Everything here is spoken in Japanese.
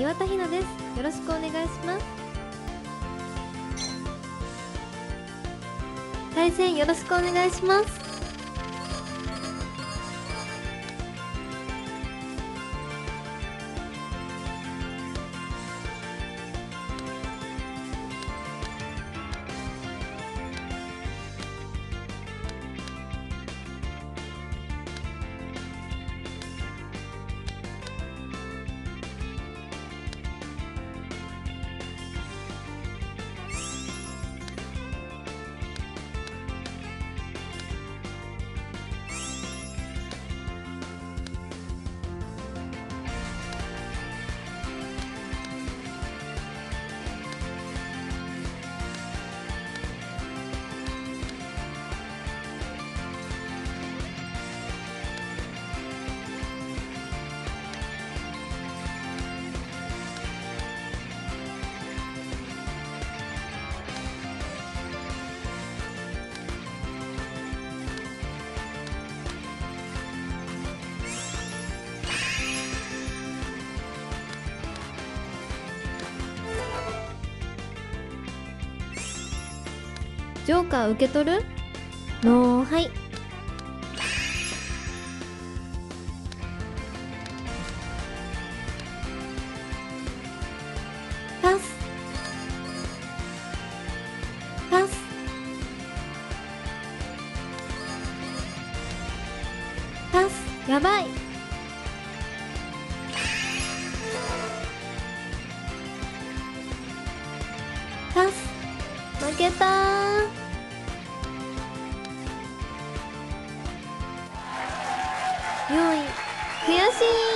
岩田ひなです。よろしくお願いします。対戦よろしくお願いします。ジョーカー受け取る？のーはい。パス。パス。パス。やばい。けた。4位悔しい。